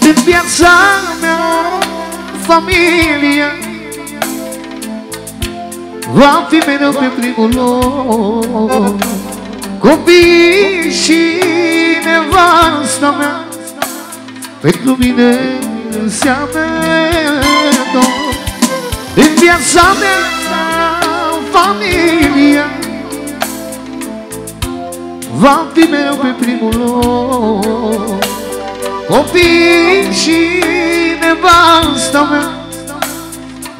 În viața mea Familia Va fi mereu pe primul loc. Copii și nevasta mea Pentru mine înseamnă tot În viața mea familia Va fi mereu pe primul loc Copii și nevasta mea.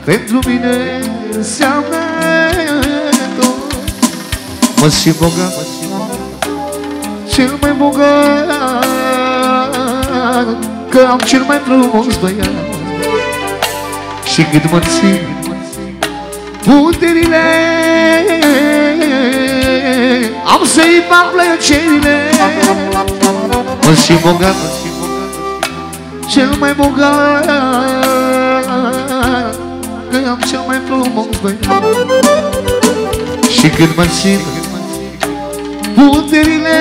Pentru mine înseamnă tot. Mă simt bogat Cel mai bogat Că am cel mai frumos băiat. Și cât mă țin puterile Am să-i fac plăcerile. Mă simt bogat Cel mai bogat Că am cel mai frumos băiat. Și când mă simt puterile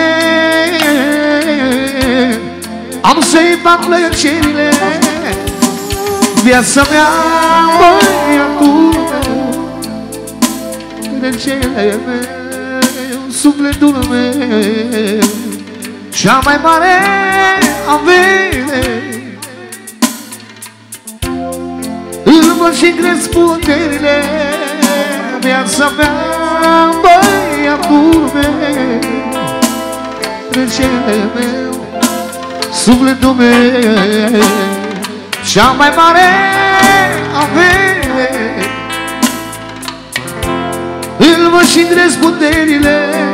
Am să-i fac plăcerile. Viața mea, băiatul Regele meu, sufletul meu Cea mai mare Îl văd și cresc puterile Viața mea, băiatul meu. Regele meu, sufletul meu Cea mai mare avere. Îl văd și cresc puterile